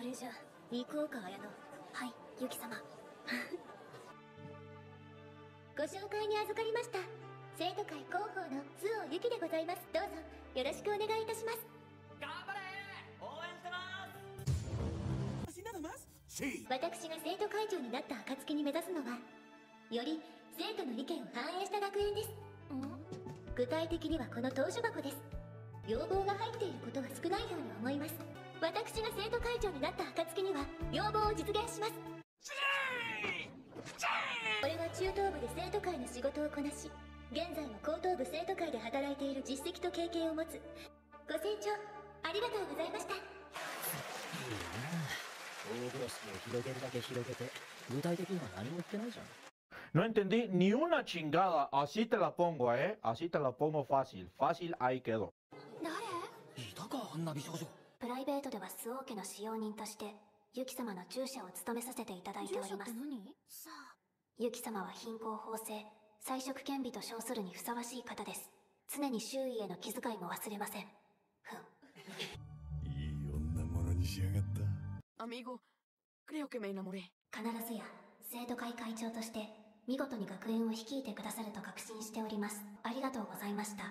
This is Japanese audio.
それじゃ行こうか綾乃はいユキ様。ご紹介に預かりました。生徒会広報の周防ゆきでございます。どうぞよろしくお願いいたします。頑張れ応援してます.私が生徒会長になった暁に目指すのはより生徒の意見を反映した学園です。具体的にはこの投書箱です。要望が入っていることが少ないように思います私が生徒会長になった暁には要望を実現します俺は中等部で生徒会の仕事をこなし現在も高等部生徒会で働いている実績と経験を持つご清聴ありがとうございました大風呂敷を広げるだけ広げて具体的には何も言ってないじゃん No entendí ni una chingada. Así te la pongo, ¿eh? Así te la pongo fácil. Fácil, ahí quedó. いライベートでは周王家の使用人としてユキ様の従者を務めさせていただいております。何？さあユキ様は貧困法制菜食兼備と称するにふさわしい方です。常に周囲への気遣いも忘れません。ふん。いい女物にしやがった。Amigo, creo que me enamoré. 必ずや生徒会会長として見事に学園を率いてくださると確信しております。ありがとうございました